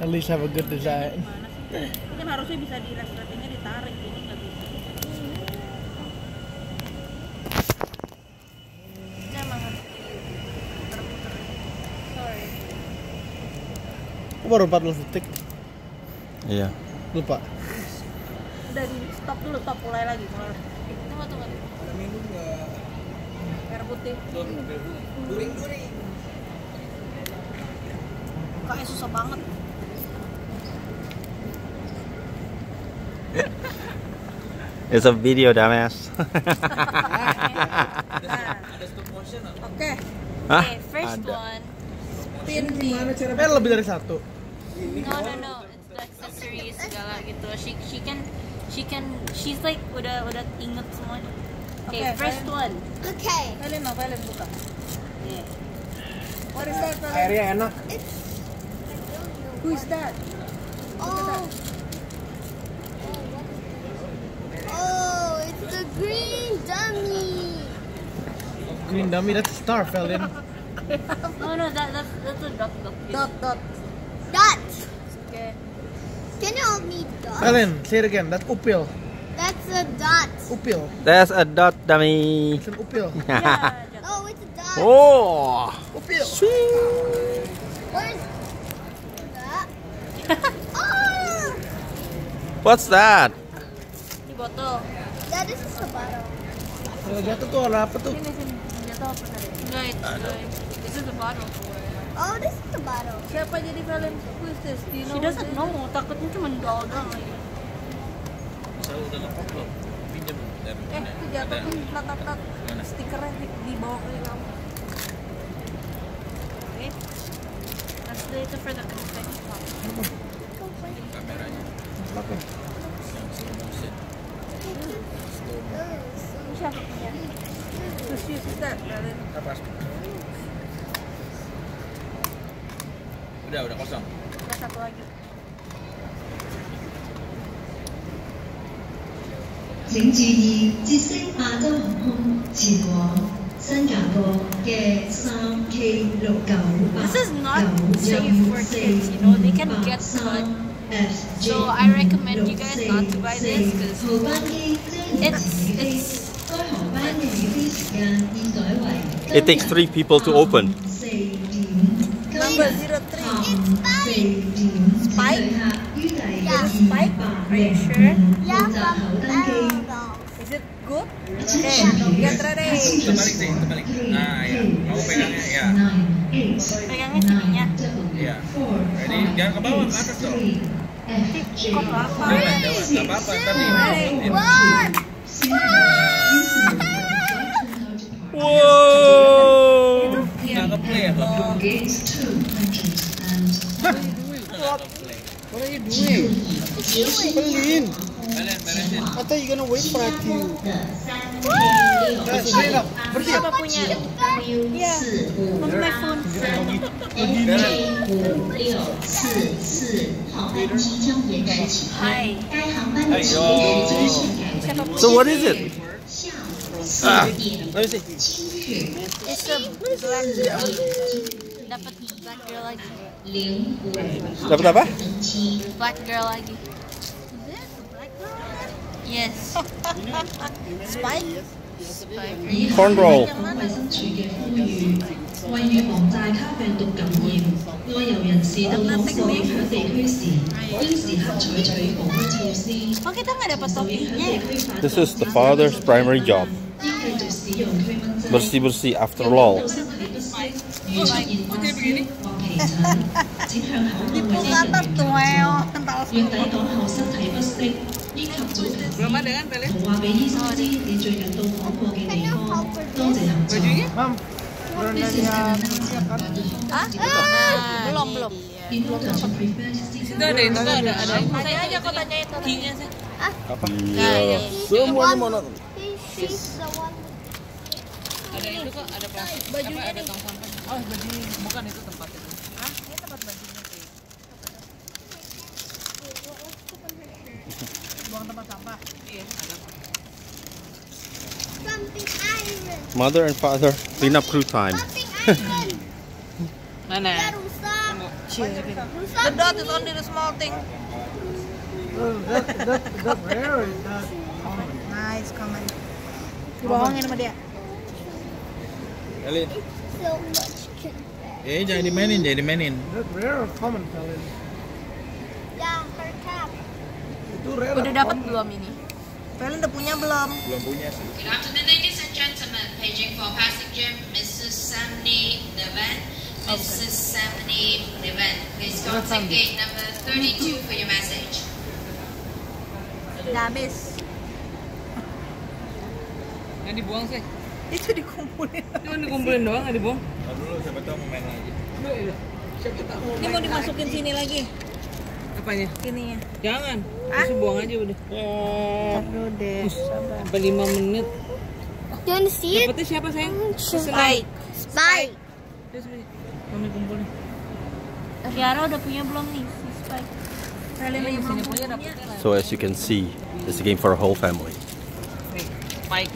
At least have a good design. Kan harusnya bisa di resletingnya ditarik, ini nggak bisa. Ini emang harus diputer-puter. Sorry. Kok baru 14 detik? Iya. Lupa. Udah di stop dulu, stop mulai lagi, mulai lagi. Tunggu, tunggu. Merah putih. Kayaknya susah banget. It's a video, dumbass. Oke. Hah? Okay, first Ada. one. Pin di Eh lebih dari satu. No, no, no. It's the accessories segala gitu. She she can she can she's like udah udah inget semuanya. Okay, Okay, first one. Okay. Kalian mau kalian buka. Yeah. What is that? Airnya enak. Who is that? Oh. Oh, green dummy. Green dummy, that's a star, Felin. No, oh, no, that that's that's a duck duck. Dot dot. Dot. Okay. Can you help me dot? Felin, say it again. That's upil. That's a dot. Upil. That's a dot, dummy. It's an upil. Yeah. Oh, it's a dot. oh. Upil. Where's that? oh, What's that? Di Kalau jatuh tuh warna apa tuh? Sini sini. Jatuh apa tadi? Enggak, it's like this is the bottle. Oh, this is the bottle. Siapa jadi Valen? Who is this? Do you know She who doesn't this know. Takutnya cuma doll doang lagi. Eh, itu jatuh tuh plat. Stikernya di, di bawah kali kamu. Okay. That's itu for the confetti pop. Who's use is that, Valen? Udah, udah kosong. Ada satu lagi. 请注意，捷星亚洲航空前往新加坡嘅三 K 六九八 This is not 九 safe 一 for 四 kids, you know, they can 五八 get 三 cut. FJ So I recommend you guys not to buy this 四 'cause 号班机将 It's 起飞 it's it takes three people to open. Number zero three. It's spike. Spike. Yeah. Spike. Are you sure? Yeah. Is it good? Okay. Get ready. Ah, Pegangnya. Pegangnya sininya. Ready? Jangan ke bawah, ke atas dong. Kok apa? Gak apa-apa, tadi. One. One. Whoa! What? Are you doing? Berlin! Ate, you're gonna wait for you. That's enough. Berlin! My phone. Hi. So what is it? Ah, Let me see. it's a black girl. Dapat black girl lagi. dapat apa? Black girl lagi. Yes. Spike. Spike. Are you Corn roll. 卫生署嘅呼吁，为预防寨卡病毒感染，外游人士到访受影响地区时，应时刻采取防护措施。 Oh kita nggak dapat 受影响 topinya 地 ya? 区发生 This is the father's primary job. bersih-bersih after all. Belum belum Belum, belum. Ada. Tanya. Apa? Semua mau nonton she's the one. Ada itu kok ada plastik. Bajunya ada tong sampah. Oh, baju bukan itu tempat itu. Hah? Ini tempat bajunya sih. Buang tempat sampah. Iya, ada. Something iron. Mother and father clean up crew time. Iron. Mana? Rusak. The dot is only the small thing. That, that, that rare is not common. Nice comment. Dibohongin sama dia. Elin. So much confetti. Eh jangan dimainin, jangan dimainin. That rare or common, Khalil? Yeah, her cap. Itu rare. Udah dapat belum ini? Kalian udah punya belum? Belum punya sih. Good afternoon, ladies and gentlemen. Paging for passenger Mrs. Samni Nevan. Mrs. Samni Nevan. Please contact gate number 32 for your message. Udah habis. Yang dibuang sih. Itu dikumpulin. Cuma dikumpulin doang, nggak dibuang. Nah, dulu siapa tahu mau main lagi. Ini mau dimasukin sini lagi. Apanya? Ininya. Jangan. Terus buang aja udah. Taruh deh. Sampai 5 menit. To see it? Dapetnya siapa sayang? Spike. Spike. Terus kami kumpulin. Kiara udah punya belum nih si Spike? Lagi Sini. So as you can see, it's a game for a whole family. Spike.